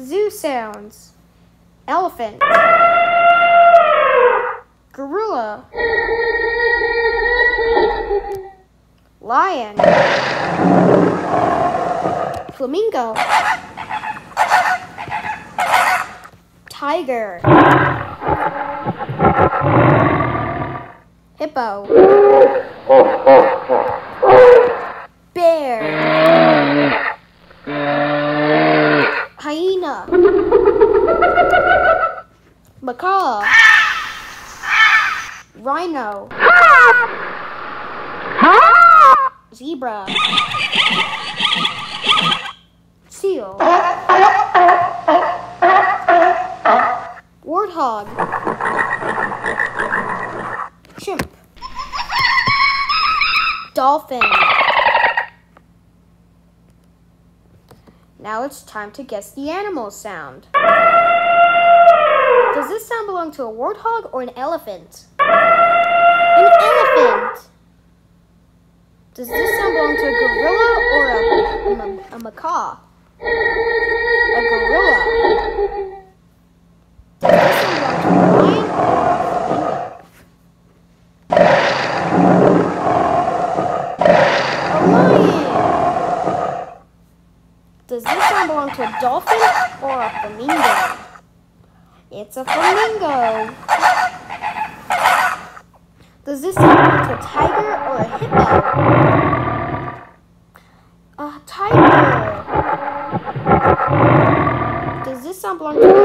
Zoo sounds. Elephant. Gorilla. Lion. Flamingo. Tiger. Hippo. Oh, oh, Macaw. Rhino. Zebra. Seal. Warthog. Time to guess the animal sound. Does this sound belong to a warthog or an elephant? An elephant! Does this sound belong to a gorilla or a, a, a macaw? A gorilla. Does this sound belong to a lion or a flamingo? A lion! Does this sound belong to a dolphin or a flamingo? It's a flamingo. Does this sound to a tiger or a hippo? A tiger. Does this sound belong to a hippo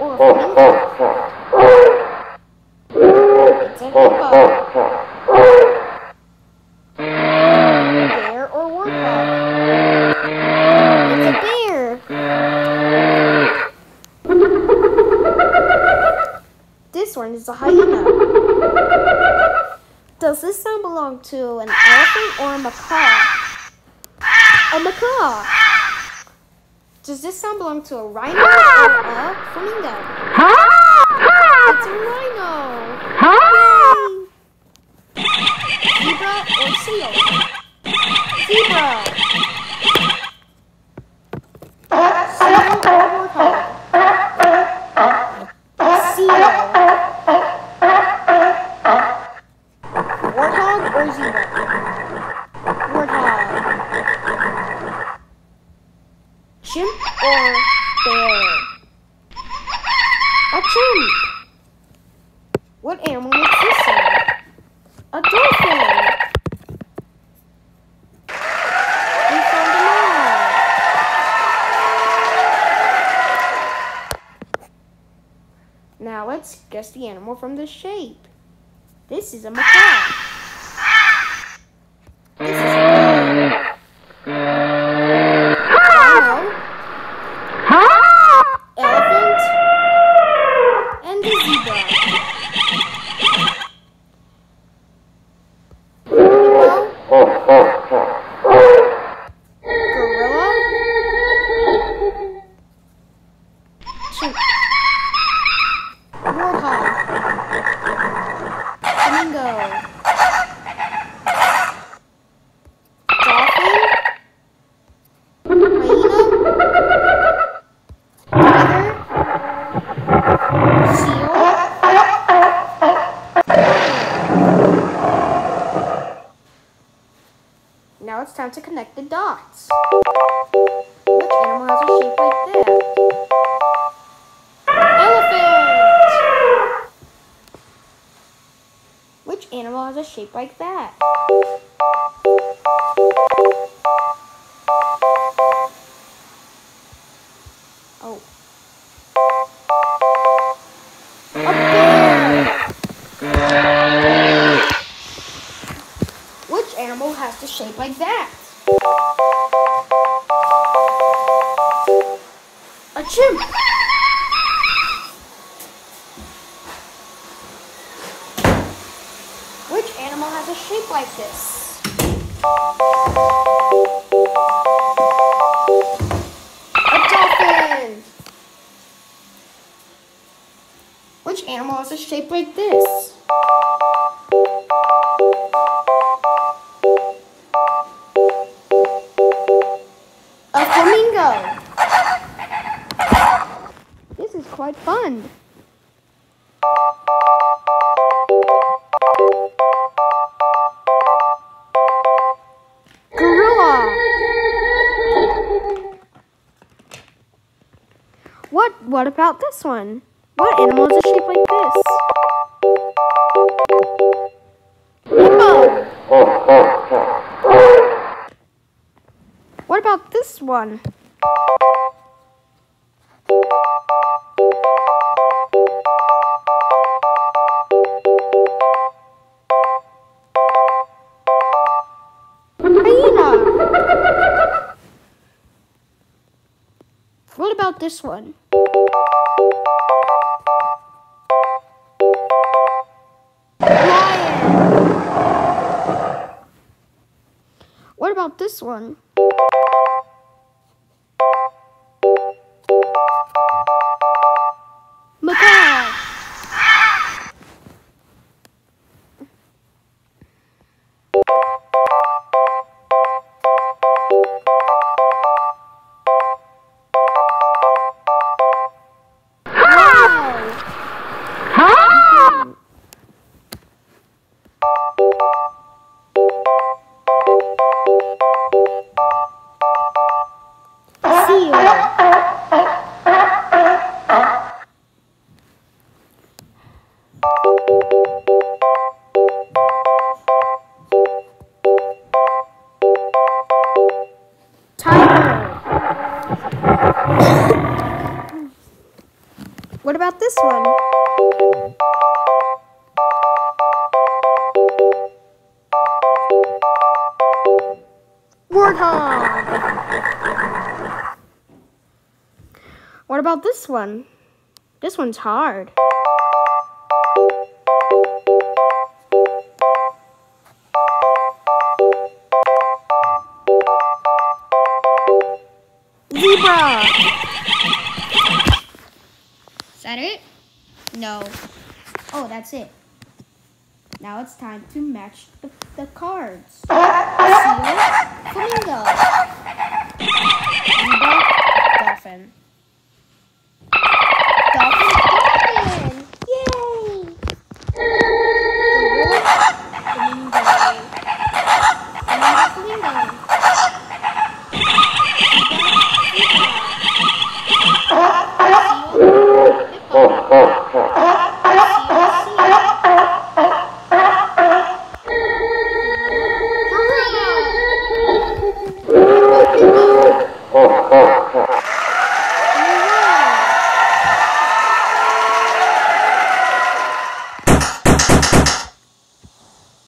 or a flamingo? It's a hippo. Bear or warthog? It's a bear. One is a hyena. Does this sound belong to an elephant or a macaw? A macaw. Does this sound belong to a rhino or a flamingo? It's a rhino. Yay! Zebra or seal? Zebra. Seal or warthog? Seal. Warthog or zebra? Warthog. Chimp or bear? A chimp. What animal makes this sound? A dolphin. We found them all. Now let's guess the animal from the shape. This is a macaw. This is a rhino, elephant, and a zebra. Hippo, gorilla, chimp, warthog, flamingo, dolphin, hyena, tiger, seal, Now it's time to connect the dots. Which animal has a shape like that? Elephant! Which animal has a shape like that? Oh. Animal has the shape like that? Animal has a shape like this? A dolphin. Which animal has a shape like this? A flamingo. This is quite fun. What, about this one? What animal is shaped like this? Hippo. What about this one? Hyena. What about this one? About this one? This one? Warthog! What about this one? This one's hard. Oh, that's it. Now it's time to match the, the cards. Seal, flamingo, dolphin.